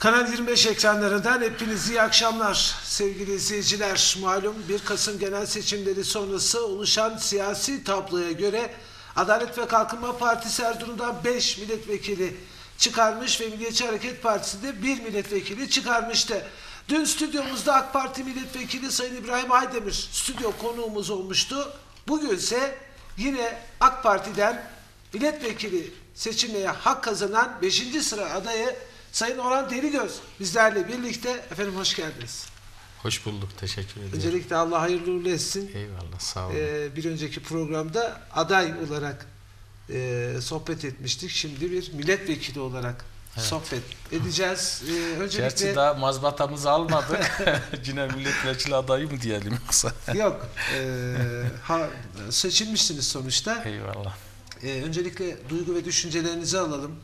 Kanal 25 ekranlarından hepinize iyi akşamlar sevgili izleyiciler. Malum 1 Kasım genel seçimleri sonrası oluşan siyasi tabloya göre Adalet ve Kalkınma Partisi Erzurum'dan 5 milletvekili çıkarmış ve Milliyetçi Hareket Partisi de 1 milletvekili çıkarmıştı. Dün stüdyomuzda AK Parti milletvekili Sayın İbrahim Aydemir stüdyo konuğumuz olmuştu. Bugünse yine AK Parti'den milletvekili seçilmeye hak kazanan 5. sıra adayı Sayın Orhan Derigöz bizlerle birlikte. Efendim hoş geldiniz. Hoş bulduk. Teşekkür ederim. Öncelikle Allah hayırlı uğurlu etsin. Eyvallah. Sağ olun. Ee, bir önceki programda aday olarak e, sohbet etmiştik. Şimdi bir milletvekili olarak Evet. sohbet edeceğiz. Ee, öncelikle Gerçi daha mazbatamızı almadık. Yine milletvekili adayı mı diyelim yoksa? yok e, ha, seçilmişsiniz sonuçta. Eyvallah. Ee, öncelikle duygu ve düşüncelerinizi alalım.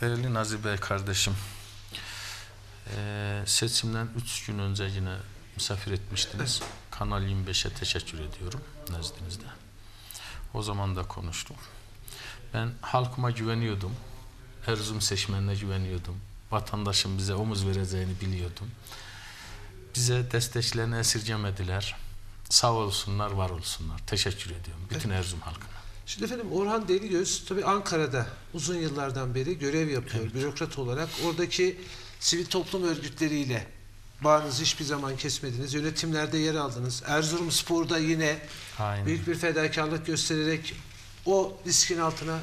Değerli Nazif Bey kardeşim, eee, seçimden 3 gün önce yine misafir etmiştiniz. Kanal 25'e teşekkür ediyorum nezdinizde. O zaman da konuştuk. Ben halkıma güveniyordum. Erzurum seçmenine güveniyordum. Vatandaşın bize omuz vereceğini biliyordum. Bize desteklerini esirgemediler. Sağ olsunlar, var olsunlar. Teşekkür ediyorum bütün Erzurum halkına. Şimdi efendim Orhan Deligöz tabii Ankara'da uzun yıllardan beri görev yapıyor bürokrat olarak. Oradaki sivil toplum örgütleriyle bağınızı hiçbir zaman kesmediniz. Yönetimlerde yer aldınız. Erzurum Spor'da yine Aynen. büyük bir fedakarlık göstererek o riskin altına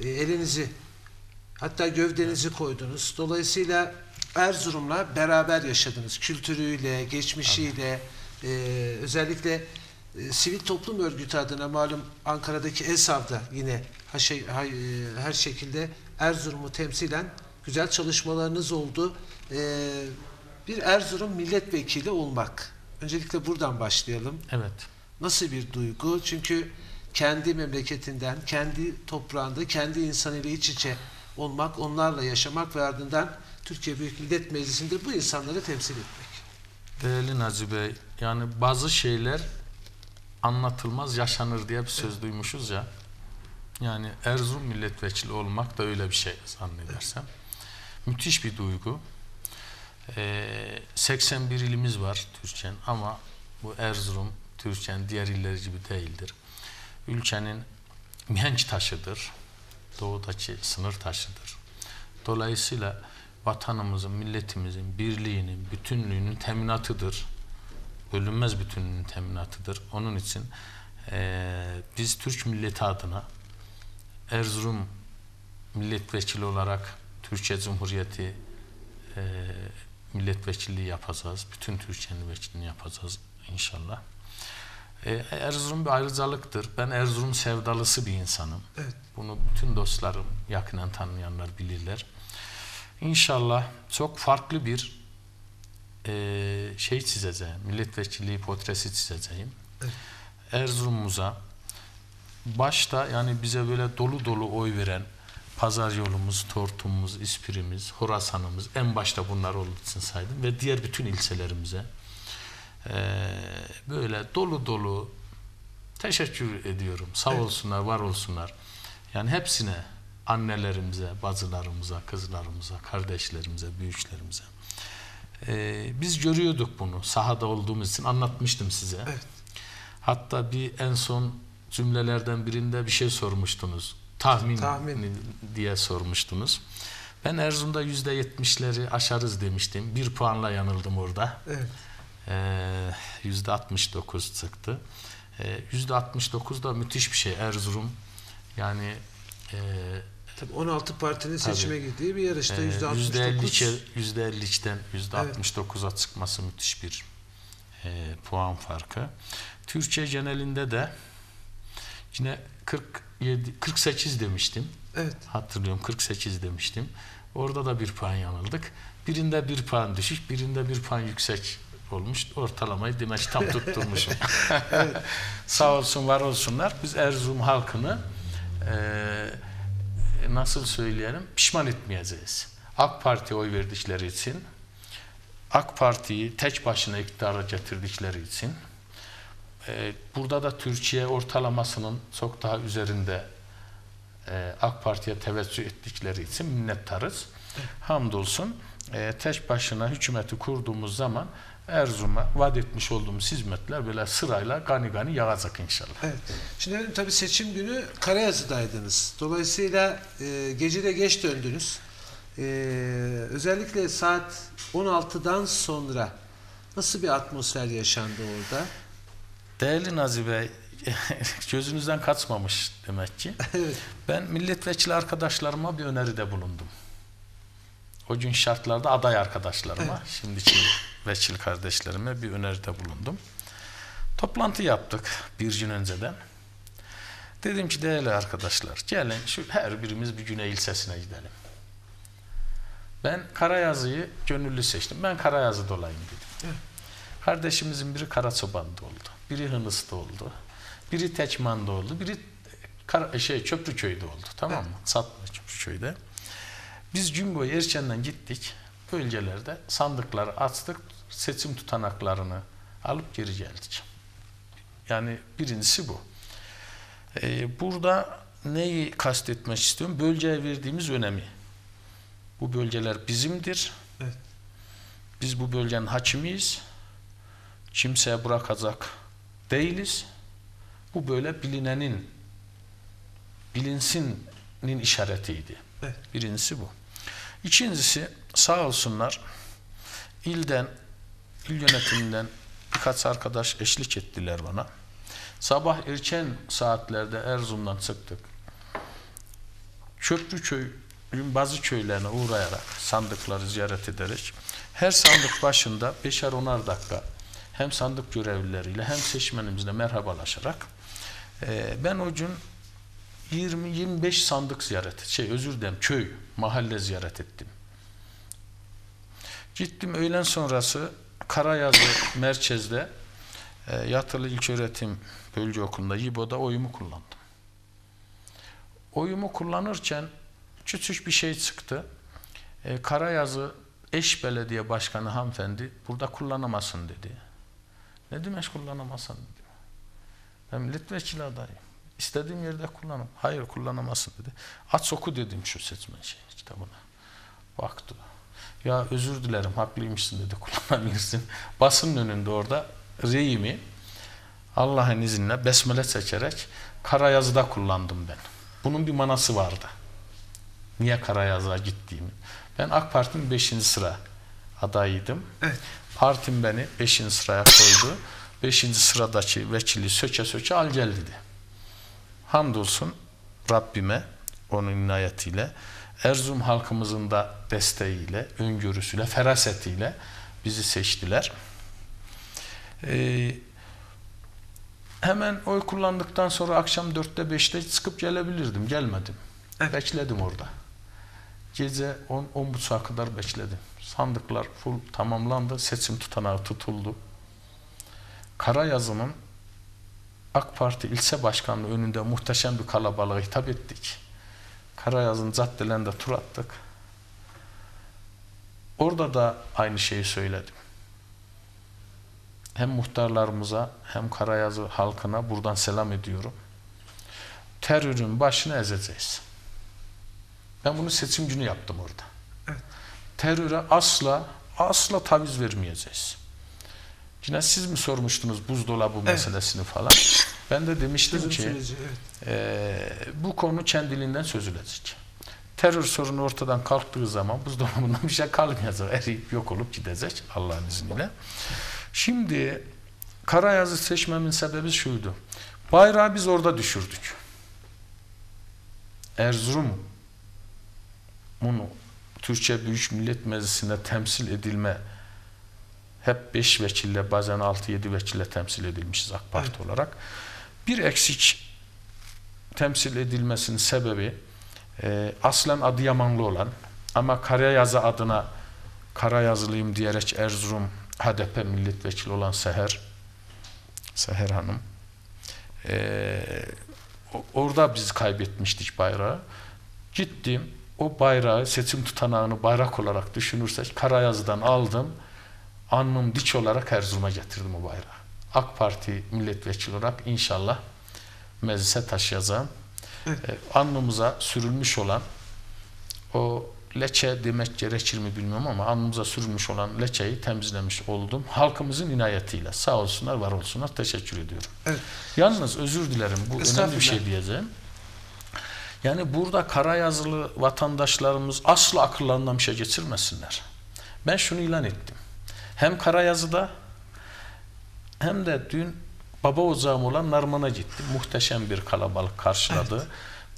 e, elinizi hatta gövdenizi koydunuz. Dolayısıyla Erzurum'la beraber yaşadınız. Kültürüyle, geçmişiyle, e, özellikle e, sivil toplum örgütü adına malum Ankara'daki ESAV'da yine her, şey, her, e, her şekilde Erzurum'u temsilen güzel çalışmalarınız oldu. E, bir Erzurum milletvekili olmak. Öncelikle buradan başlayalım. Evet. Nasıl bir duygu? Çünkü kendi memleketinden, kendi toprağında, kendi insanıyla iç içe olmak, onlarla yaşamak ve ardından Türkiye Büyük Millet Meclisi'nde bu insanları temsil etmek. Değerli Naci Bey, yani bazı şeyler anlatılmaz yaşanır diye bir söz duymuşuz ya. Yani Erzurum milletvekili olmak da öyle bir şey zannedersem. Müthiş bir duygu. Ee, 81 ilimiz var Türkiye'nin ama bu Erzurum Türkiye'nin diğer illeri gibi değildir. Ülkenin mihenk taşıdır. Doğudaki sınır taşıdır. Dolayısıyla vatanımızın, milletimizin birliğinin, bütünlüğünün teminatıdır. Bölünmez bütünlüğünün teminatıdır. Onun için eee, biz Türk milleti adına Erzurum milletvekili olarak Türkiye Cumhuriyeti eee milletvekilliği yapacağız. Bütün Türkiye'nin vekilliğini yapacağız inşallah. Eee, Erzurum bir ayrıcalıktır. Ben Erzurum sevdalısı bir insanım. Evet. Bunu bütün dostlarım, yakinen tanıyanlar bilirler. İnşallah çok farklı bir eee, şey çizeceğim, milletvekilliği portresi çizeceğim. Evet. Erzurum'umuza başta yani bize böyle dolu dolu oy veren pazar yolumuz, tortumumuz, ispirimiz, Horasan'ımız en başta bunlar olduğu için saydım ve diğer bütün ilçelerimize eee, böyle dolu dolu teşekkür ediyorum. Sağ Evet. olsunlar, var olsunlar. Yani hepsine annelerimize, bacılarımıza, kızlarımıza, kardeşlerimize, büyüklerimize. Ee, biz görüyorduk bunu sahada olduğumuz için anlatmıştım size. Evet. Hatta bir en son cümlelerden birinde bir şey sormuştunuz. Tahmin, Tahmin. diye sormuştunuz. Ben Erzurum'da yüzde yetmişleri aşarız demiştim. Bir puanla yanıldım orada. Ee, Yüzde 69 çıktı. Ee, Yüzde 69 da müthiş bir şey Erzurum. Yani e, Tabii 16 partinin Tabii. seçime girdiği bir yarışta Ee, yüzde Yüzde 69. %52 yüzde 53'ten yüzde Evet. %69'a çıkması müthiş bir e, puan farkı. Türkiye genelinde de yine 47 48 demiştim. Evet. Hatırlıyorum 48 demiştim. Orada da bir puan yanıldık. Birinde bir puan düşük, birinde bir puan yüksek olmuş. Ortalamayı demek tam tutturmuşum. Sağ olsun, var olsunlar. Biz Erzurum halkını e, nasıl söyleyelim pişman etmeyeceğiz. AK Parti'ye oy verdikleri için, AK Parti'yi tek başına iktidara getirdikleri için, e, burada da Türkiye ortalamasının çok daha üzerinde e, AK Parti'ye teveccüh ettikleri için minnettarız. Hamdolsun e, tek başına hükümeti kurduğumuz zaman Erzurum'a vaat etmiş olduğumuz hizmetler böyle sırayla gani gani yağacak inşallah. Evet. Şimdi tabii seçim günü Karayazı'daydınız. Dolayısıyla e, gece de geç döndünüz. E, özellikle saat 16'dan sonra nasıl bir atmosfer yaşandı orada? Değerli Nazi Bey, gözünüzden kaçmamış demek ki. evet. Ben milletvekili arkadaşlarıma bir öneride bulundum. O gün şartlarda aday arkadaşlarıma, Evet. şimdiki vekil kardeşlerime bir öneride bulundum. Toplantı yaptık bir gün önceden. Dedim ki değerli arkadaşlar gelin şu her birimiz bir Güney ilçesine gidelim. Ben Karayazı'yı gönüllü seçtim. Ben Karayazı'da olayım dedim. Kardeşimizin biri Karaçoban'da oldu. Biri Hınıs'ta oldu. Biri Tekman'da oldu. Biri şey Köprüköy'de oldu. Tamam mı? Satma Köprüköy'de. Biz gün boyu erkenden gittik. Bölgelerde sandıkları açtık. Seçim tutanaklarını alıp geri geldik. Yani birincisi bu. Ee, burada neyi kastetmek istiyorum? Bölgeye verdiğimiz önemi. Bu bölgeler bizimdir. Evet. Biz bu bölgenin hakimiyiz. Kimseye bırakacak değiliz. Bu böyle bilinenin, bilinsinin işaretiydi. Evet. Birincisi bu. İkincisi sağ olsunlar ilden, il yönetiminden birkaç arkadaş eşlik ettiler bana. Sabah erken saatlerde Erzurum'dan çıktık. Köprüköy'ün bazı köylerine uğrayarak sandıkları ziyaret ederek her sandık başında beşer onar dakika hem sandık görevlileriyle hem seçmenimizle merhabalaşarak eee, ben o gün 20-25 sandık ziyaret şey özür dilerim köy mahalle ziyaret ettim. Gittim öğlen sonrası Karayazı merkezde e, Yatılı İlköğretim Bölge Okulu'nda İBO'da oyumu kullandım. Oyumu kullanırken küçük bir şey çıktı. E, Karayazı eş belediye başkanı hanımefendi burada kullanamazsın dedi. Ne demek kullanamazsın dedi. Ben milletvekili adayım. İstediğim yerde kullanım. Hayır kullanamazsın dedi. Aç oku dedim şu seçmen şey kitabına. Baktı. Ya özür dilerim haklıymışsın dedi kullanabilirsin. Basının önünde orada reyimi Allah'ın izniyle besmele çekerek Karayazı'da kullandım ben. Bunun bir manası vardı. Niye Karayazı'ya gittiğimi. Ben AK Parti'nin 5. sıra adayıydım. Evet. Partim beni 5. sıraya koydu. 5. sıradaki vekili söke söke al gel dedi. Hamdolsun Rabbime onun inayetiyle Erzurum halkımızın da desteğiyle, öngörüsüyle, ferasetiyle bizi seçtiler. Ee, hemen oy kullandıktan sonra akşam 4'te 5'te çıkıp gelebilirdim. Gelmedim. Evet. Bekledim orada. Gece 10 10 buçuğa kadar bekledim. Sandıklar full tamamlandı. Seçim tutanağı tutuldu. Karayazı'nın AK Parti ilçe başkanlığı önünde muhteşem bir kalabalığa hitap ettik. Karayaz'ın caddelerinde tur attık. Orada da aynı şeyi söyledim. Hem muhtarlarımıza hem Karayazı halkına buradan selam ediyorum. Terörün başını ezeceğiz. Ben bunu seçim günü yaptım orada. Evet. Teröre asla asla taviz vermeyeceğiz. Yine siz mi sormuştunuz buzdolabı meselesini falan? Ben de demiştim Çözüm ki süreci, evet. ee, bu konu kendiliğinden çözülecek. Terör sorunu ortadan kalktığı zaman buzdolabından bir şey kalmayacak. Eriyip yok olup gidecek Allah'ın izniyle. Şimdi Karayazı seçmemin sebebi şuydu. Bayrağı biz orada düşürdük. Erzurum bunu Türkçe Büyük Millet Meclisi'nde temsil edilme hep 5 vekille bazen 6-7 vekille temsil edilmişiz AK Parti Evet. olarak. Bir eksik temsil edilmesinin sebebi e, aslen Adıyamanlı olan ama Karayazı adına Karayazılıyım diyerek Erzurum HDP milletvekili olan Seher Seher Hanım e, orada biz kaybetmiştik bayrağı. Gittim o bayrağı seçim tutanağını bayrak olarak düşünürsek Karayazı'dan aldım. Alnım diç olarak Erzurum'a getirdim o bayrağı. AK Parti milletvekili olarak inşallah meclise taşıyacağım. Evet. E, alnımıza sürülmüş olan o leçe demek gerekir mi bilmiyorum ama alnımıza sürülmüş olan leçeyi temizlemiş oldum. Halkımızın inayetiyle. Sağ olsunlar, var olsunlar. Teşekkür ediyorum. Evet. Yalnız özür dilerim. Bu önemli bir şey diyeceğim. Yani burada karayazılı vatandaşlarımız asla akıllarından bir şey geçirmesinler. Ben şunu ilan ettim. Hem karayazıda hem de dün baba ocağım olan Narman'a gittim. Muhteşem bir kalabalık karşıladı.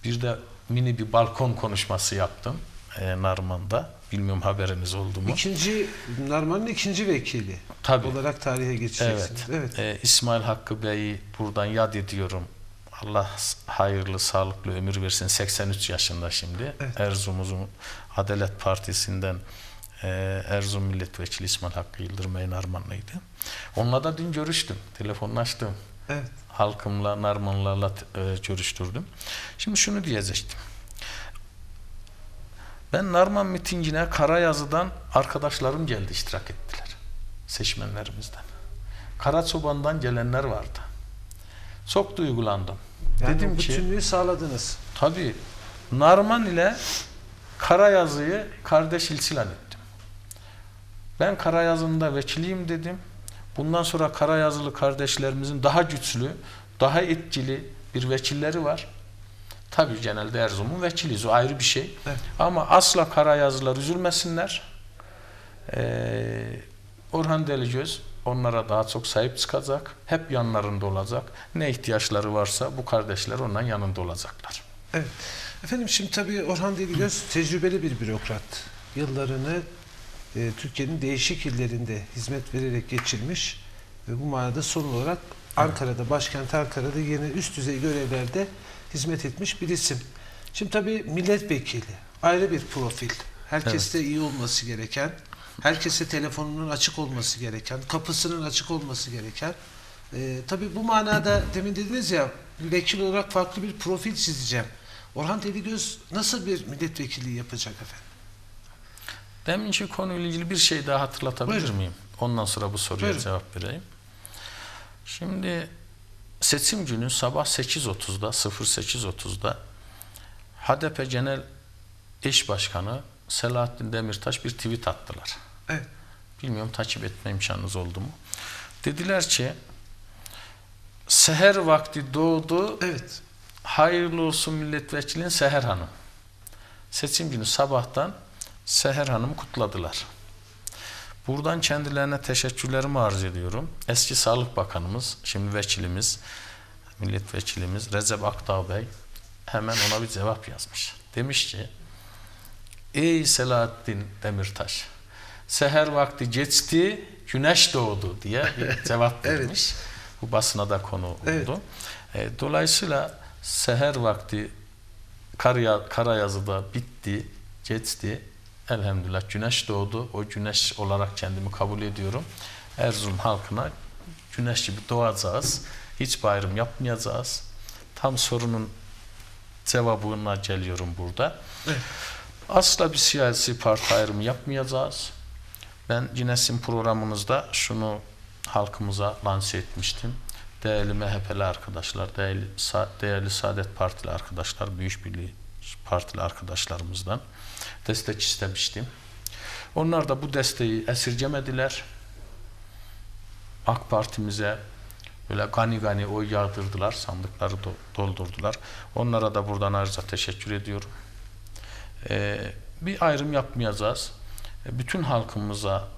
Bir de mini bir balkon konuşması yaptım e, Narman'da. Bilmiyorum haberiniz oldu mu? İkinci, Narman'ın ikinci vekili Tabii. olarak tarihe geçeceksiniz. Evet. Ee, İsmail Hakkı Bey'i buradan yad ediyorum. Allah hayırlı, sağlıklı ömür versin. 83 yaşında şimdi. Evet. Erzurum'un Adalet Partisi'nden e, Erzurum Milletvekili İsmail Hakkı Yıldırım Bey Narmanlıydı. Onunla da dün görüştüm. Telefonunu açtım. Evet. Halkımla, Narmanlarla e, görüştürdüm. Şimdi şunu diyecektim. Ben Narman mitingine Karayazı'dan arkadaşlarım geldi, iştirak ettiler. Seçmenlerimizden. Karaçoban'dan gelenler vardı. Çok duygulandım. Yani Dedim ki, bütünlüğü sağladınız. tabii Narman ile Karayazı'yı kardeş ilçilan ettim. Ben Karayazı'nda vekiliyim dedim. Bundan sonra Karayazılı kardeşlerimizin daha güçlü, daha etkili bir vekilleri var. Tabii genelde Erzurum'un vekiliyiz. O ayrı bir şey. Evet. Ama asla Karayazlılar üzülmesinler. Ee, Orhan Deligöz onlara daha çok sahip çıkacak. Hep yanlarında olacak. Ne ihtiyaçları varsa bu kardeşler onların yanında olacaklar. Evet. Efendim şimdi tabii Orhan Deligöz tecrübeli bir bürokrat. Yıllarını e, Türkiye'nin değişik illerinde hizmet vererek geçirmiş ve bu manada son olarak Ankara'da, başkent Ankara'da yeni üst düzey görevlerde hizmet etmiş bir isim. Şimdi tabii milletvekili ayrı bir profil. Herkeste iyi olması gereken, herkese telefonunun açık olması gereken, kapısının açık olması gereken. E, tabii bu manada demin dediniz ya vekil olarak farklı bir profil çizeceğim. Orhan Deligöz nasıl bir milletvekilliği yapacak efendim? Deminki konuyla ilgili bir şey daha hatırlatabilir Buyurun. miyim? Ondan sonra bu soruya Buyurun. cevap vereyim. Şimdi seçim günü sabah 8.30'da 08.30'da HDP Genel Eş Başkanı Selahattin Demirtaş bir tweet attılar. Evet. Bilmiyorum takip etme imkanınız oldu mu? Dediler ki seher vakti doğdu Evet. Hayırlı olsun milletvekilin Seher Hanım. Seçim günü sabahtan Seher Hanım'ı kutladılar. Buradan kendilerine teşekkürlerimi arz ediyorum. Eski Sağlık Bakanımız, şimdi vekilimiz, milletvekilimiz Recep Akdağ Bey hemen ona bir cevap yazmış. Demiş ki, Ey Selahattin Demirtaş, seher vakti geçti, güneş doğdu diye bir cevap Evet. vermiş. Bu basına da konu oldu. Evet. E, dolayısıyla seher vakti kar ya, Karayazı'da bitti, geçti. Elhamdülillah güneş doğdu. O güneş olarak kendimi kabul ediyorum. Erzurum halkına güneş gibi doğacağız. Hiç bayram yapmayacağız. Tam sorunun cevabına geliyorum burada. Evet. Asla bir siyasi parti ayrımı yapmayacağız. Ben yine sizin programınızda şunu halkımıza lanse etmiştim. Değerli MHP'li arkadaşlar, değerli, değerli Saadet Partili arkadaşlar, Büyük Birliği Partili arkadaşlarımızdan destek istemiştim. Onlar da bu desteği esirgemediler. AK Parti'mize böyle gani gani oy yağdırdılar, sandıkları do- doldurdular. Onlara da buradan ayrıca teşekkür ediyorum. Ee, bir ayrım yapmayacağız. E, Bütün halkımıza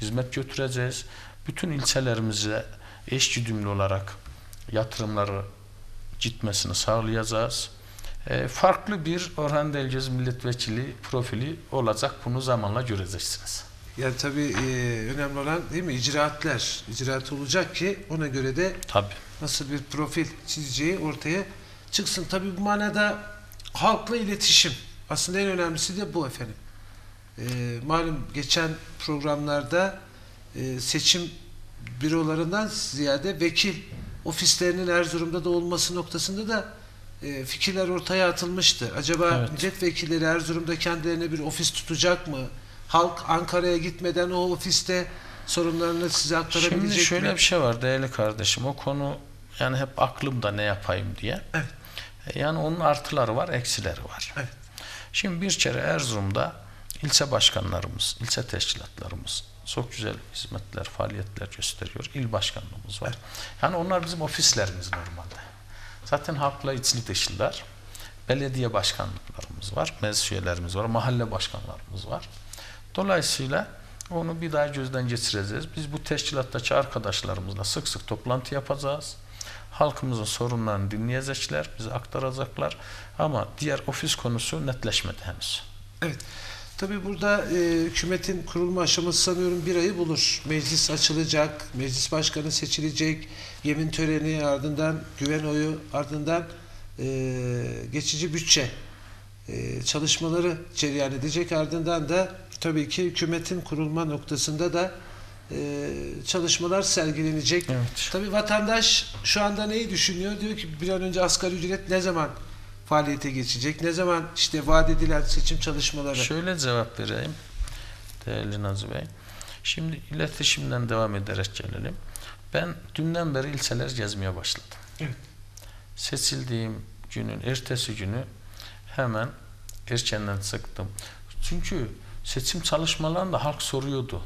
hizmet götüreceğiz. Bütün ilçelerimize eş güdümlü olarak yatırımları gitmesini sağlayacağız. E, farklı bir Orhan Delgöz milletvekili profili olacak. Bunu zamanla göreceksiniz. Yani tabii e, önemli olan değil mi icraatler. İcraat olacak ki ona göre de Tabii. nasıl bir profil çizeceği ortaya çıksın. Tabii bu manada halkla iletişim. Aslında en önemlisi de bu efendim. E, malum geçen programlarda e, seçim bürolarından ziyade vekil ofislerinin Erzurum'da da olması noktasında da e, fikirler ortaya atılmıştı. Acaba Evet. milletvekilleri Erzurum'da kendilerine bir ofis tutacak mı? Halk Ankara'ya gitmeden o ofiste sorunlarını size aktarabilecek Şimdi şöyle mi? bir şey var değerli kardeşim. O konu yani hep aklımda ne yapayım diye. Evet. E, Yani onun artıları var, eksileri var. Evet. Şimdi bir kere Erzurum'da ilçe başkanlarımız, ilçe teşkilatlarımız çok güzel hizmetler, faaliyetler gösteriyor. İl başkanlığımız var. Yani onlar bizim ofislerimiz normalde. Zaten halkla içli dışlılar. Belediye başkanlıklarımız var, meclis üyelerimiz var, mahalle başkanlarımız var. Dolayısıyla onu bir daha gözden geçireceğiz. Biz bu teşkilattaki arkadaşlarımızla sık sık toplantı yapacağız. Halkımızın sorunlarını dinleyecekler, bize aktaracaklar. Ama diğer ofis konusu netleşmedi henüz. Evet. Tabii burada e, hükümetin kurulma aşaması sanıyorum bir ayı bulur. Meclis açılacak, meclis başkanı seçilecek, yemin töreni ardından güven oyu ardından e, geçici bütçe e, çalışmaları cereyan edecek. Ardından da tabii ki hükümetin kurulma noktasında da e, çalışmalar sergilenecek. Evet. Tabii vatandaş şu anda neyi düşünüyor? Diyor ki bir an önce asgari ücret ne zaman faaliyete geçecek? Ne zaman işte vaat edilen seçim çalışmaları? Şöyle cevap vereyim değerli Nazi Bey. Şimdi iletişimden devam ederek gelelim. Ben dünden beri ilçeler gezmeye başladım. Evet. Seçildiğim günün ertesi günü hemen erkenden çıktım. Çünkü seçim çalışmalarında halk soruyordu.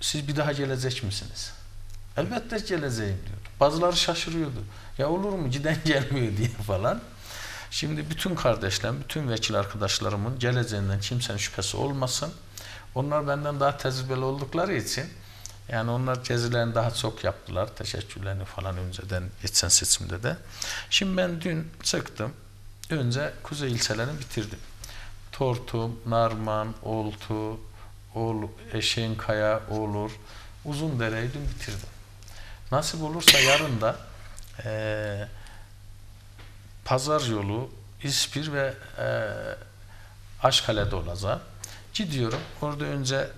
Siz bir daha gelecek misiniz? Elbette geleceğim diyor. Bazıları şaşırıyordu. Ya olur mu giden gelmiyor diye falan. Şimdi bütün kardeşlerim, bütün vekil arkadaşlarımın geleceğinden kimsenin şüphesi olmasın. Onlar benden daha tecrübeli oldukları için yani onlar gezilerini daha çok yaptılar. Teşekkürlerini falan önceden geçen seçimde de. Şimdi ben dün çıktım. Önce kuzey ilçelerini bitirdim. Tortum, Narman, Oltu, Ol, Eşeğinkaya, Olur, Uzundere'yi dün bitirdim. Nasip olursa yarın da eee Pazar yolu, İspir ve e, Aşkale'de olacağım. Gidiyorum. Orada önce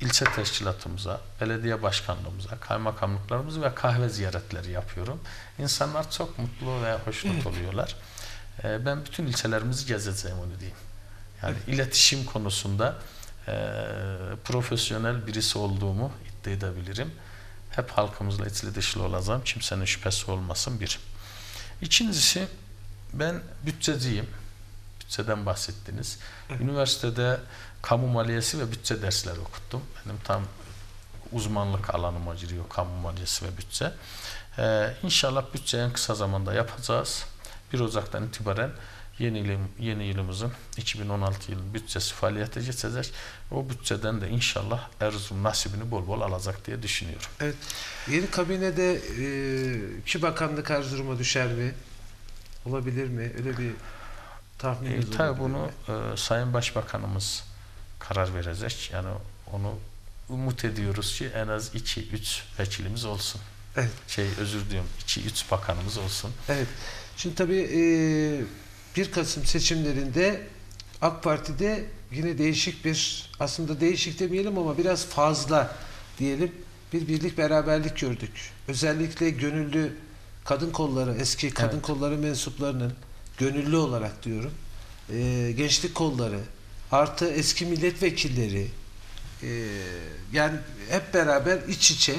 ilçe teşkilatımıza, belediye başkanlığımıza, kaymakamlıklarımız ve kahve ziyaretleri yapıyorum. İnsanlar çok mutlu ve hoşnut oluyorlar. E, ben bütün ilçelerimizi gezeceğim onu diyeyim. Yani iletişim konusunda e, profesyonel birisi olduğumu iddia edebilirim. Hep halkımızla içli dışlı olacağım. Kimsenin şüphesi olmasın bir. İkincisi ben bütçeciyim. Bütçeden bahsettiniz. Üniversitede kamu maliyesi ve bütçe dersleri okuttum. Benim tam uzmanlık alanıma giriyor kamu maliyesi ve bütçe. Ee, inşallah bütçeyi en kısa zamanda yapacağız. 1 Ocak'tan itibaren yeni, yıl, yeni yılımızın 2016 yılın bütçesi faaliyete geçecek. O bütçeden de inşallah Erzurum nasibini bol bol alacak diye düşünüyorum. Evet. Yeni kabinede e, iki bakanlık Erzurum'a düşer mi? Olabilir mi? Öyle bir tahmininiz E, tabii bunu mi? e, Sayın Başbakanımız karar verecek. Yani onu umut ediyoruz ki en az 2-3 vekilimiz olsun. Evet. Şey özür diliyorum 2-3 bakanımız olsun. Evet. Şimdi tabii e, 1 Kasım seçimlerinde AK Parti'de yine değişik bir aslında değişik demeyelim ama biraz fazla diyelim bir birlik beraberlik gördük. Özellikle gönüllü kadın kolları, eski kadın Evet. kolları mensuplarının gönüllü olarak diyorum. e, gençlik kolları artı eski milletvekilleri e, yani hep beraber iç içe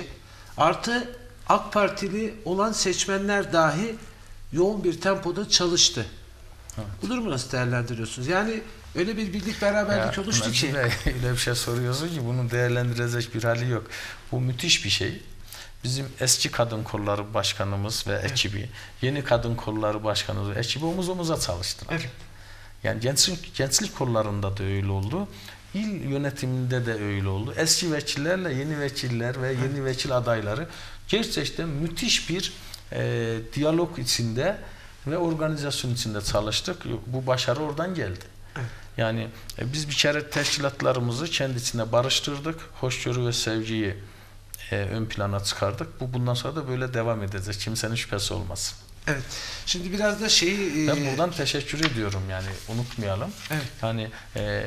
artı AK Partili olan seçmenler dahi yoğun bir tempoda çalıştı. Evet. Bu durumu nasıl değerlendiriyorsunuz? Yani öyle bir birlik beraberlik Ya, oluştu ki. Öyle bir şey soruyorsun ki bunu değerlendirecek bir hali yok. Bu müthiş bir şey. Bizim eski kadın kolları başkanımız ve ekibi, yeni kadın kolları başkanımız ve ekibi omuz omuza çalıştılar. Evet. Yani gençlik, gençlik kollarında da öyle oldu. İl yönetiminde de öyle oldu. Eski vekillerle yeni vekiller ve yeni vekil adayları gerçekten müthiş bir e, diyalog içinde ve organizasyon içinde çalıştık. Bu başarı oradan geldi. Evet. Yani e, biz bir kere teşkilatlarımızı kendi içinde barıştırdık. Hoşgörü ve sevgiyi e, ön plana çıkardık. Bu bundan sonra da böyle devam edecek. Kimsenin şüphesi olmasın. Evet. Şimdi biraz da şeyi Ben e, buradan teşekkür ediyorum yani unutmayalım. Evet. Yani e,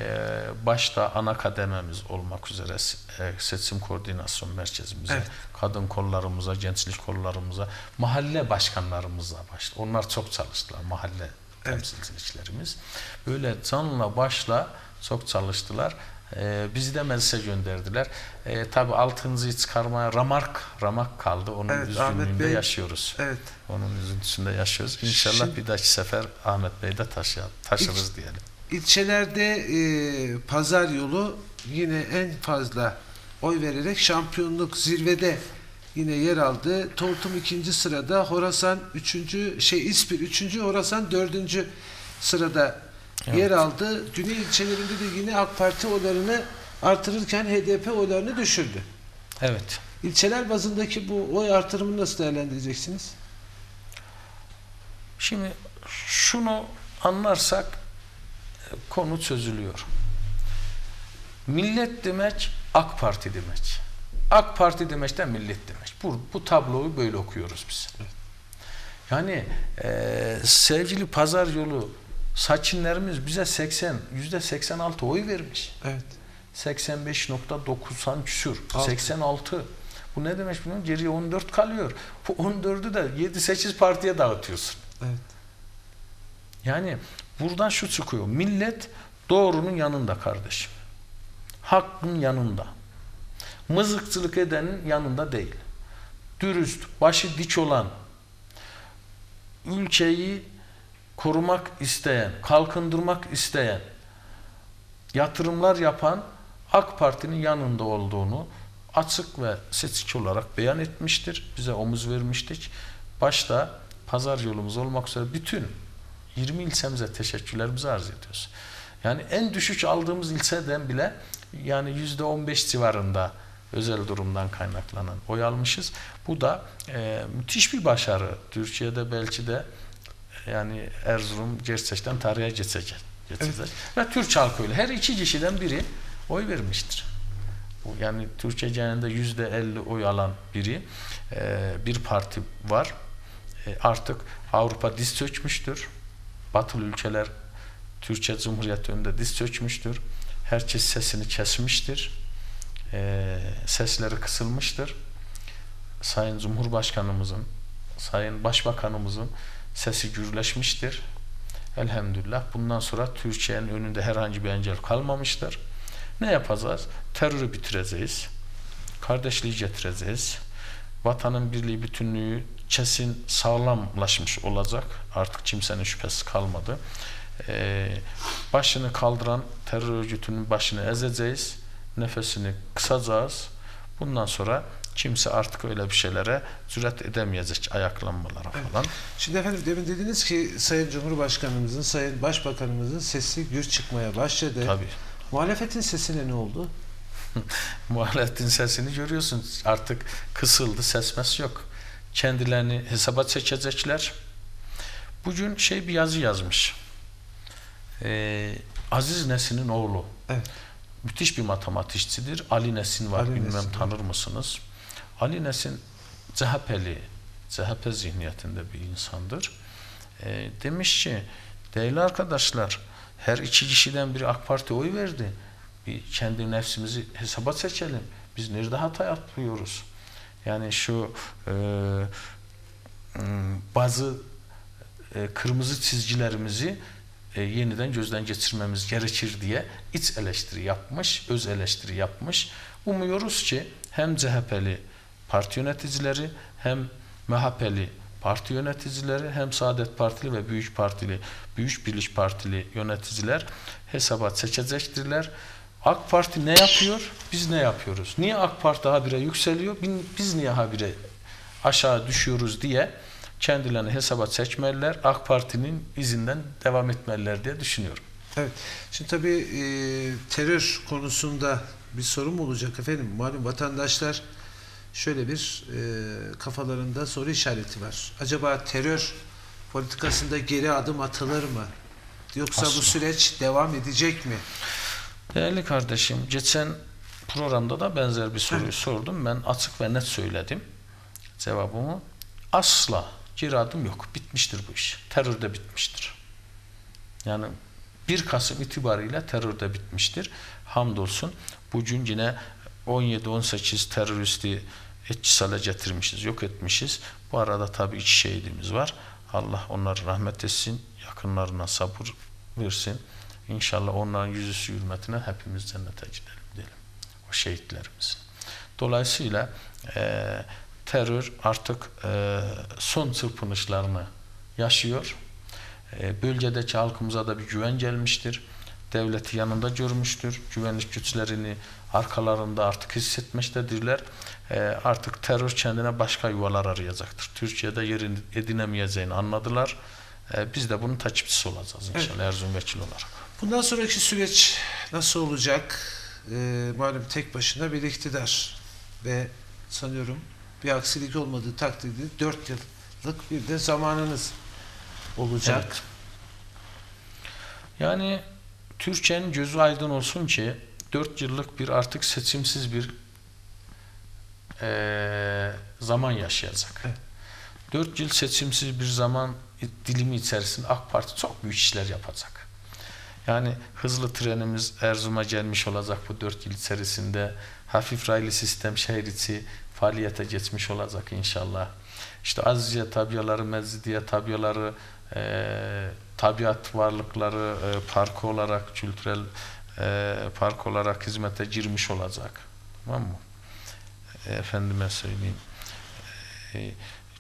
başta ana kadememiz olmak üzere e, seçim koordinasyon merkezimize, Evet. kadın kollarımıza, gençlik kollarımıza, mahalle başkanlarımıza başta. Onlar çok çalıştılar mahalle Evet. temsilcilerimiz. Böyle canla başla çok çalıştılar. E, bizi de meclise gönderdiler. E, tabii altınızı çıkarmaya ramark ramak kaldı. Onun Evet, Bey- yaşıyoruz. evet. Onun üzüntüsünde yaşıyoruz. İnşallah Şimdi- bir dahaki sefer Ahmet Bey de taşı, taşırız diyelim. ilçelerde e, pazar yolu yine en fazla oy vererek şampiyonluk zirvede yine yer aldı. Tortum ikinci sırada, Horasan üçüncü, şey İspir üçüncü, Horasan dördüncü sırada Evet. yer aldı. Güney ilçelerinde de yine AK Parti oylarını artırırken HDP oylarını düşürdü. Evet. İlçeler bazındaki bu oy artırımını nasıl değerlendireceksiniz? Şimdi şunu anlarsak e, konu çözülüyor. Millet demek AK Parti demek. AK Parti demek de millet demek. Bu, bu tabloyu böyle okuyoruz biz. Yani e, sevgili pazar yolu saçınlarımız bize 80, yüzde 86 oy vermiş. Evet. 85.90 küsür. Altı. 86. Bu ne demek bilmiyorum. Geriye 14 kalıyor. Bu 14'ü de 7-8 partiye dağıtıyorsun. Evet. Yani buradan şu çıkıyor. Millet doğrunun yanında kardeşim. Hakkın yanında. Mızıkçılık edenin yanında değil. Dürüst, başı diç olan, ülkeyi korumak isteyen, kalkındırmak isteyen, yatırımlar yapan AK Parti'nin yanında olduğunu açık ve seçik olarak beyan etmiştir. Bize omuz vermiştik. Başta pazar yolumuz olmak üzere bütün 20 ilçemize teşekkürlerimizi arz ediyoruz. Yani en düşük aldığımız ilçeden bile yani yüzde 15 civarında özel durumdan kaynaklanan oy almışız. Bu da e, müthiş bir başarı. Türkiye'de belki de yani Erzurum gerçekten tarihe geçecek. geçecek. Ve Türk halkı öyle. Her iki kişiden biri oy vermiştir. Bu yani Türkiye genelinde yüzde 50 oy alan biri e, bir parti var. E, artık Avrupa diz çökmüştür. Batılı ülkeler Türkiye Cumhuriyeti önünde diz çökmüştür. Herkes sesini kesmiştir. E, sesleri kısılmıştır. Sayın Cumhurbaşkanımızın, Sayın Başbakanımızın sesi gürleşmiştir. Elhamdülillah bundan sonra Türkiye'nin önünde herhangi bir engel kalmamıştır. Ne yapacağız? Terörü bitireceğiz. Kardeşliği getireceğiz. Vatanın birliği, bütünlüğü kesin sağlamlaşmış olacak. Artık kimsenin şüphesi kalmadı. Ee, başını kaldıran terör örgütünün başını ezeceğiz. Nefesini kısacağız. Bundan sonra kimse artık öyle bir şeylere cüret edemeyecek ayaklanmalara falan. Şimdi efendim demin dediniz ki Sayın Cumhurbaşkanımızın, Sayın Başbakanımızın sesi gür çıkmaya başladı. Tabii. Muhalefetin sesine ne oldu? Muhalefetin sesini görüyorsun. Artık kısıldı, sesmez yok. Kendilerini hesaba çekecekler. Bugün şey bir yazı yazmış. Ee, Aziz Nesin'in oğlu. Evet. Müthiş bir matematikçidir. Ali Nesin var. Ali Bilmem Nesin, tanır mısınız? Ali Nesin CHP'li, CHP zihniyetinde bir insandır. Ee, demiş ki, değerli arkadaşlar, her iki kişiden biri AK Parti oy verdi. Bir kendi nefsimizi hesaba çekelim. Biz nerede hata yapıyoruz? Yani şu e, m, bazı e, kırmızı çizgilerimizi e, yeniden gözden geçirmemiz gerekir diye iç eleştiri yapmış, öz eleştiri yapmış. Umuyoruz ki hem CHP'li parti yöneticileri hem MHP'li parti yöneticileri hem Saadet Partili ve Büyük Partili, Büyük Birlik Partili yöneticiler hesaba çekecektirler. AK Parti ne yapıyor? Biz ne yapıyoruz? Niye AK Parti habire yükseliyor? Biz niye habire aşağı düşüyoruz diye kendilerini hesaba çekmeliler. AK Parti'nin izinden devam etmeliler diye düşünüyorum. Evet. Şimdi tabii e, terör konusunda bir sorun mu olacak efendim? Malum vatandaşlar şöyle bir e, kafalarında soru işareti var. Acaba terör politikasında geri adım atılır mı? Yoksa Asla. bu süreç devam edecek mi? Değerli kardeşim, geçen programda da benzer bir soruyu Evet. sordum. Ben açık ve net söyledim cevabımı. Asla geri adım yok. Bitmiştir bu iş. Terör de bitmiştir. Yani 1 Kasım itibariyle terör de bitmiştir. Hamdolsun bugün yine 17-18 teröristi etkisiz hale getirmişiz, yok etmişiz. Bu arada tabii iki şehidimiz var. Allah onları rahmet etsin, yakınlarına sabır versin. İnşallah onların yüzüstü hürmetine hepimiz cennete gidelim diyelim. O şehitlerimizin. Dolayısıyla e, terör artık e, son çırpınışlarını yaşıyor. E, bölgedeki halkımıza da bir güven gelmiştir. devleti yanında görmüştür. Güvenlik güçlerini arkalarında artık hissetmektedirler. E, artık terör kendine başka yuvalar arayacaktır. Türkiye'de yerini edinemeyeceğini anladılar. E, biz de bunun takipçisi olacağız inşallah Erzurum vekili olarak. Bundan sonraki süreç nasıl olacak? Ee, malum tek başına bir iktidar ve sanıyorum bir aksilik olmadığı takdirde 4 yıllık bir de zamanınız olacak. Evet. Yani Türkiye'nin gözü aydın olsun ki 4 yıllık bir artık seçimsiz bir eee, zaman yaşayacak. Evet. 4 yıl seçimsiz bir zaman dilimi içerisinde AK Parti çok büyük işler yapacak. Yani hızlı trenimiz Erzurum'a gelmiş olacak bu 4 yıl içerisinde. Hafif raylı sistem şehir içi faaliyete geçmiş olacak inşallah. İşte Aziziye tabiyaları, Mezzidiye tabiyaları, eee tabiat varlıkları e, parkı olarak, kültürel e, park olarak hizmete girmiş olacak. Tamam mı? E, efendime söyleyeyim. E,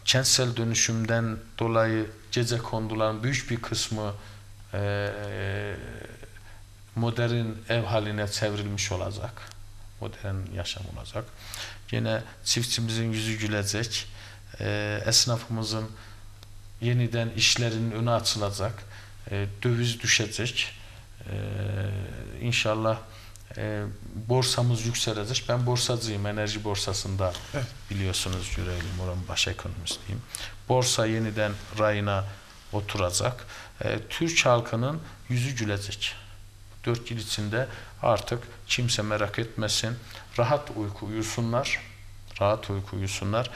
kentsel dönüşümden dolayı gece konduların büyük bir kısmı e, modern ev haline çevrilmiş olacak. Modern yaşam olacak. Yine çiftçimizin yüzü gülecek. E, esnafımızın yeniden işlerinin önü açılacak. E, döviz düşecek. E, inşallah e, borsamız yükselecek. Ben borsacıyım. Enerji borsasında Evet. biliyorsunuz Yüreğlim oranın baş ekonomistiyim. Borsa yeniden rayına oturacak. E, Türk halkının yüzü gülecek. 4 yıl içinde artık kimse merak etmesin. Rahat uyku uyusunlar. Rahat uyku uyusunlar.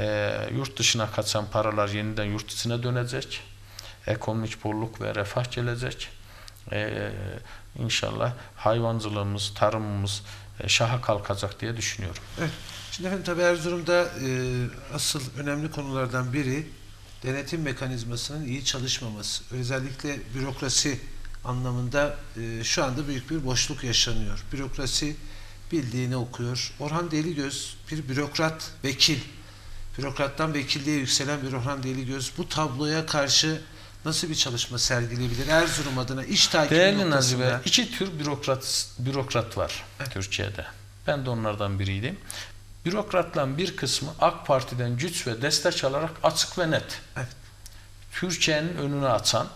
E, yurt dışına kaçan paralar yeniden yurt içine dönecek. Ekonomik bolluk ve refah gelecek. E, inşallah hayvancılığımız, tarımımız e, şaha kalkacak diye düşünüyorum. Şimdi efendim tabii Erzurum'da e, asıl önemli konulardan biri denetim mekanizmasının iyi çalışmaması. Özellikle bürokrasi anlamında e, şu anda büyük bir boşluk yaşanıyor. Bürokrasi bildiğini okuyor. Orhan Deligöz bir bürokrat, vekil. Bürokrattan vekilliğe yükselen bir Orhan Deligöz bu tabloya karşı nasıl bir çalışma sergileyebilir? Erzurum adına iş takibi Değerli noktasında. Nazibe, iki tür bürokrat bürokrat var Türkiye'de. Ben de onlardan biriydim. Bürokratların bir kısmı AK Parti'den güç ve destek alarak açık ve net. Evet. Türkiye'nin önünü açan,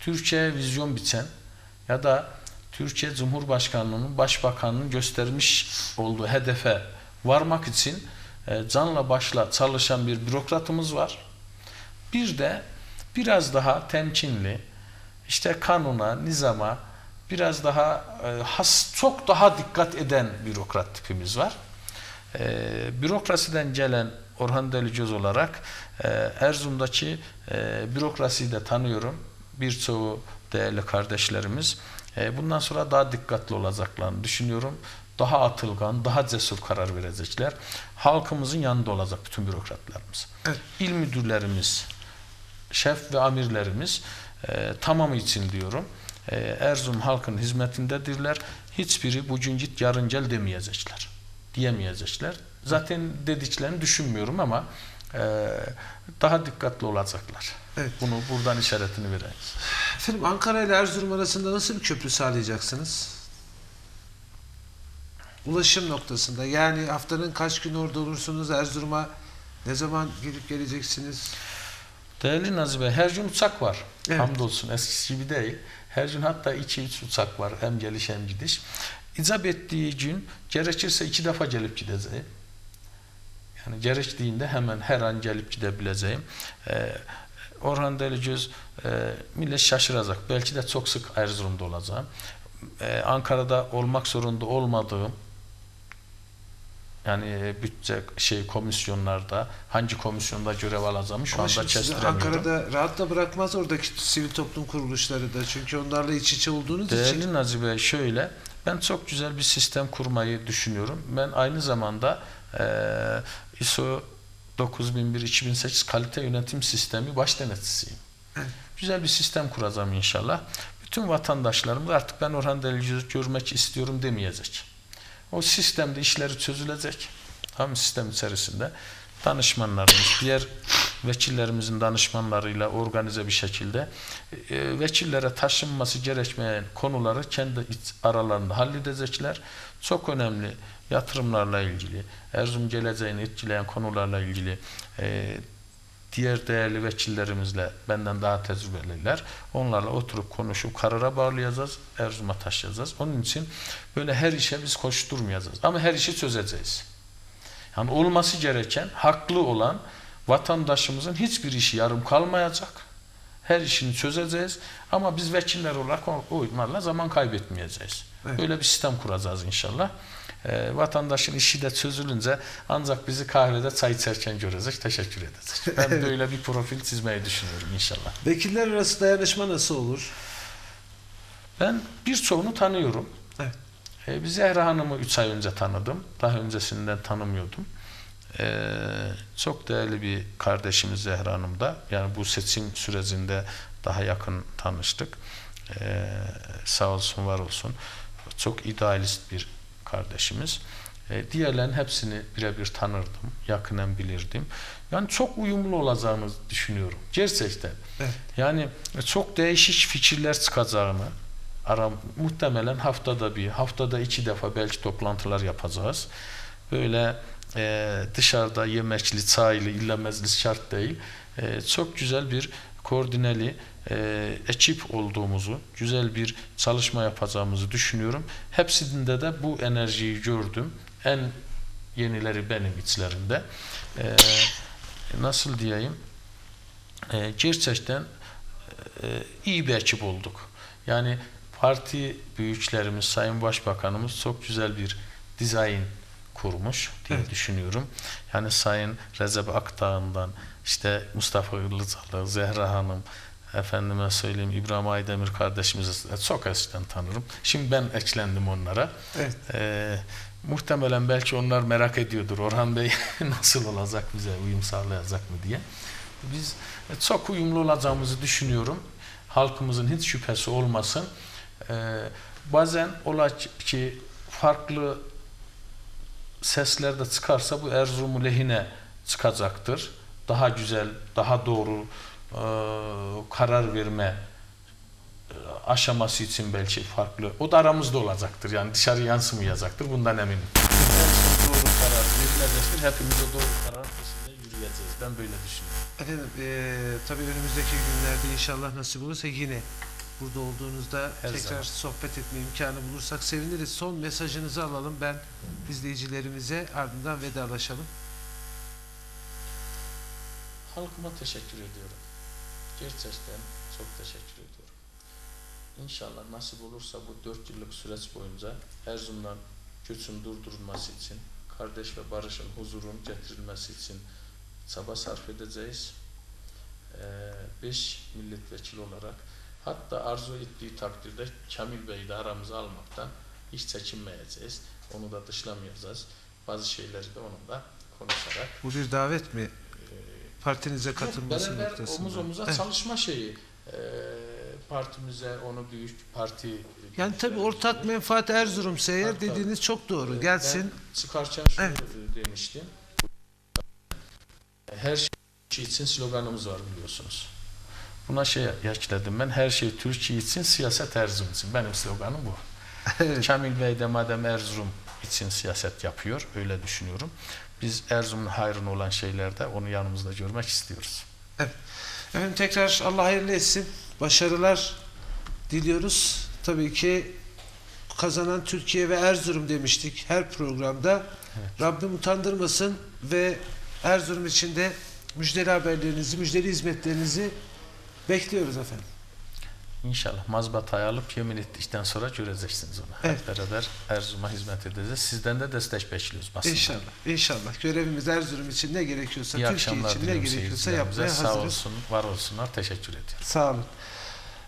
Türkiye'ye vizyon biçen ya da Türkiye Cumhurbaşkanlığı'nın, Başbakanlığı'nın göstermiş olduğu hedefe varmak için e, canla başla çalışan bir bürokratımız var. Bir de biraz daha temkinli, işte kanuna, nizama biraz daha e, has, çok daha dikkat eden bürokrat tipimiz var. E, bürokrasiden gelen Orhan Deligöz olarak e, Erzurum'daki e, bürokrasiyi de tanıyorum. Birçoğu değerli kardeşlerimiz. E, bundan sonra daha dikkatli olacaklarını düşünüyorum. Daha atılgan, daha cesur karar verecekler. Halkımızın yanında olacak bütün bürokratlarımız. Evet. İl müdürlerimiz, şef ve amirlerimiz e, tamamı için diyorum. E, Erzurum halkın hizmetindedirler. Hiçbiri bugün git yarın gel demeyecekler. Diyemeyecekler. Zaten dediklerini düşünmüyorum ama e, daha dikkatli olacaklar. Evet. Bunu buradan işaretini vereyim. Efendim Ankara ile Erzurum arasında nasıl bir köprü sağlayacaksınız? Ulaşım noktasında yani haftanın kaç gün orada olursunuz Erzurum'a ne zaman gelip geleceksiniz? Değerli Nazibe, her gün uçak var. Evet. Hamdolsun eskisi gibi değil. Her gün hatta 2-3 uçak var. Hem geliş hem gidiş. İcap ettiği gün gerekirse iki defa gelip gideceğim. Yani gerektiğinde hemen her an gelip gidebileceğim. Ee, Orhan Deligöz e, millet şaşıracak. Belki de çok sık Erzurum'da olacağım. Ee, Ankara'da olmak zorunda olmadığım yani e, bütçe şey komisyonlarda hangi komisyonda görev alacağımı şu Ama anda kestiremiyorum. Ankara'da rahat da bırakmaz oradaki sivil toplum kuruluşları da çünkü onlarla iç içe olduğunuz için. Değerli Nazibe şöyle, ben çok güzel bir sistem kurmayı düşünüyorum. Ben aynı zamanda e, ISO 9001-2008 kalite yönetim sistemi baş denetçisiyim. Güzel bir sistem kuracağım inşallah. Bütün vatandaşlarım da artık ben Orhan Delicio'yu görmek istiyorum demeyecek. O sistemde işleri çözülecek. Tam sistem içerisinde danışmanlarımız, diğer vekillerimizin danışmanlarıyla organize bir şekilde e, vekillere taşınması gerekmeyen konuları kendi aralarında halledecekler. Çok önemli yatırımlarla ilgili, Erzurum geleceğini etkileyen konularla ilgili e, diğer değerli vekillerimizle benden daha tecrübeliler. Onlarla oturup konuşup karara bağlayacağız. Erzurum'a taşıyacağız. Onun için böyle her işe biz koşturmayacağız. Ama her işi çözeceğiz. Yani olması gereken, haklı olan vatandaşımızın hiçbir işi yarım kalmayacak. Her işini çözeceğiz. Ama biz vekiller olarak onlarla zaman kaybetmeyeceğiz. Evet. Böyle bir sistem kuracağız inşallah. Ee, vatandaşın işi de çözülünce ancak bizi kahvede çay içerken görecek, teşekkür edecek. Ben böyle bir profil çizmeyi düşünüyorum inşallah. Vekiller arası dayanışma nasıl olur? Ben birçoğunu tanıyorum. Evet. Ee, bir Zehra Hanım'ı 3 ay önce tanıdım. Daha öncesinden tanımıyordum. Ee, çok değerli bir kardeşimiz Zehra Hanım da. Yani bu seçim sürecinde daha yakın tanıştık. Ee, sağ olsun, var olsun. Çok idealist bir kardeşimiz. Ee, diğerlerin hepsini birebir tanırdım. Yakinen bilirdim. Yani çok uyumlu olacağını düşünüyorum. Gerçekten. Evet. Yani çok değişik fikirler çıkacağını, ara, muhtemelen haftada bir, haftada iki defa belki toplantılar yapacağız. Böyle e, dışarıda yemekli, çaylı, illa meclis şart değil. E, çok güzel bir koordineli e, ekip olduğumuzu, güzel bir çalışma yapacağımızı düşünüyorum. Hepsinde de bu enerjiyi gördüm. En yenileri benim içlerinde. E, nasıl diyeyim? E, gerçekten e, iyi bir ekip olduk. Yani parti büyüklerimiz, Sayın Başbakanımız çok güzel bir dizayn kurmuş diye Evet. düşünüyorum. Yani Sayın Recep Akdağ'ından işte Mustafa Ilıcalı, Zehra Hanım, efendime söyleyeyim İbrahim Aydemir kardeşimizi çok eskiden tanırım. Şimdi ben eklendim onlara. Evet. Ee, muhtemelen belki onlar merak ediyordur. Orhan Bey nasıl olacak bize uyum sağlayacak mı diye. Biz çok uyumlu olacağımızı düşünüyorum. Halkımızın hiç şüphesi olmasın. Ee, bazen ola ki farklı sesler de çıkarsa bu Erzurum'u lehine çıkacaktır. Daha güzel, daha doğru e, karar verme e, aşaması için belki farklı. O da aramızda olacaktır. Yani dışarı yansımayacaktır. Bundan eminim. Doğru karar verilecektir. Hepimiz o doğru karar peşinde yürüyeceğiz. Ben böyle düşünüyorum. Efendim eee tabii önümüzdeki günlerde inşallah nasip olursa yine burada olduğunuzda Her tekrar zaman. sohbet etme imkanı bulursak seviniriz. Son mesajınızı alalım ben izleyicilerimize ardından vedalaşalım. Halkıma teşekkür ediyorum. Gerçekten çok teşekkür ediyorum. İnşallah nasip olursa bu dört yıllık süreç boyunca Erzurum'dan göçün durdurulması için, kardeş ve barışın, huzurun getirilmesi için çaba sarf edeceğiz. Ee, beş milletvekili olarak hatta arzu ettiği takdirde Kamil Bey'i de aramıza almaktan hiç çekinmeyeceğiz. Onu da dışlamayacağız. Bazı şeyleri de onunla konuşarak Bu bir davet mi? Partinize Yok, katılması beraber noktasında. omuz omuza Evet. çalışma şeyi. Ee, partimize onu büyük parti Yani tabii ortak menfaat Erzurum'sa eğer Tabii, tabii. dediğiniz çok doğru. Ee, Gelsin. Ben çıkarken şunu Evet. e, demiştim. Her şey için sloganımız var biliyorsunuz. Buna şey ekledim ben. Her şey Türkiye için, siyaset Erzurum için. Benim sloganım bu. Evet. Kamil Bey de madem Erzurum için siyaset yapıyor, öyle düşünüyorum. Biz Erzurum'un hayrına olan şeylerde onu yanımızda görmek istiyoruz. Efendim tekrar Allah hayırlı etsin. Başarılar diliyoruz. Tabii ki kazanan Türkiye ve Erzurum demiştik her programda. Evet. Rabbim utandırmasın ve Erzurum için de müjdeli haberlerinizi, müjdeli hizmetlerinizi bekliyoruz efendim. İnşallah mazbatayı alıp yemin ettikten sonra göreceksiniz onu. Evet. Hep beraber Erzurum'a hizmet edeceğiz. Sizden de destek bekliyoruz basında. İnşallah. İnşallah. Görevimiz Erzurum için ne gerekiyorsa, İyi Türkiye için ne gerekiyorsa yapmaya Sağ hazırız. olsun, var olsunlar. Teşekkür ediyorum. Sağ olun.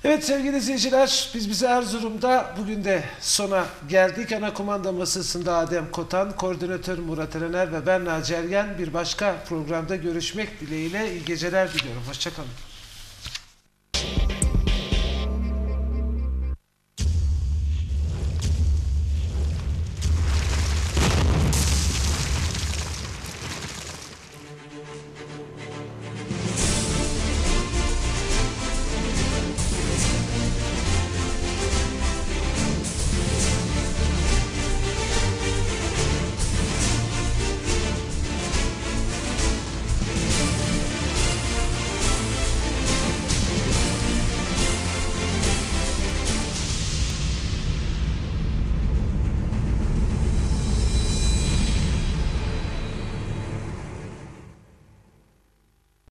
Evet sevgili izleyiciler biz bize Erzurum'da bugün de sona geldik. Ana kumanda masasında Adem Kotan, koordinatör Murat Erener ve ben Naci Ergen bir başka programda görüşmek dileğiyle iyi geceler diliyorum. Hoşçakalın.